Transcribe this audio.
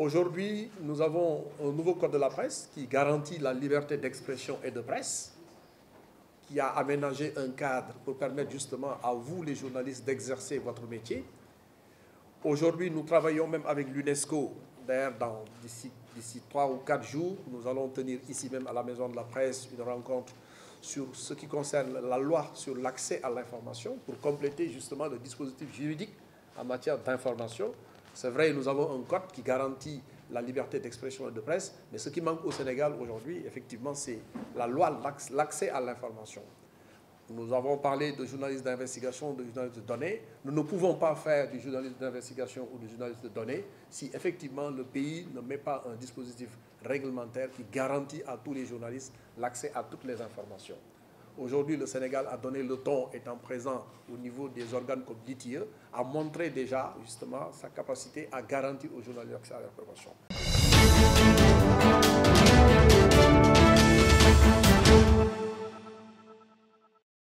Aujourd'hui, nous avons un nouveau code de la presse qui garantit la liberté d'expression et de presse, qui a aménagé un cadre pour permettre justement à vous, les journalistes, d'exercer votre métier. Aujourd'hui, nous travaillons même avec l'UNESCO. D'ailleurs, d'ici trois ou quatre jours, nous allons tenir ici même à la Maison de la Presse une rencontre sur ce qui concerne la loi sur l'accès à l'information pour compléter justement le dispositif juridique en matière d'information. C'est vrai, nous avons un code qui garantit la liberté d'expression et de presse, mais ce qui manque au Sénégal aujourd'hui, effectivement, c'est la loi, l'accès à l'information. Nous avons parlé de journalistes d'investigation, de journalistes de données. Nous ne pouvons pas faire du journalisme d'investigation ou du journaliste de données si effectivement le pays ne met pas un dispositif réglementaire qui garantit à tous les journalistes l'accès à toutes les informations. Aujourd'hui, le Sénégal a donné le ton, étant présent au niveau des organes comme a montré déjà justement sa capacité à garantir aux journalistes l'accès à l'information.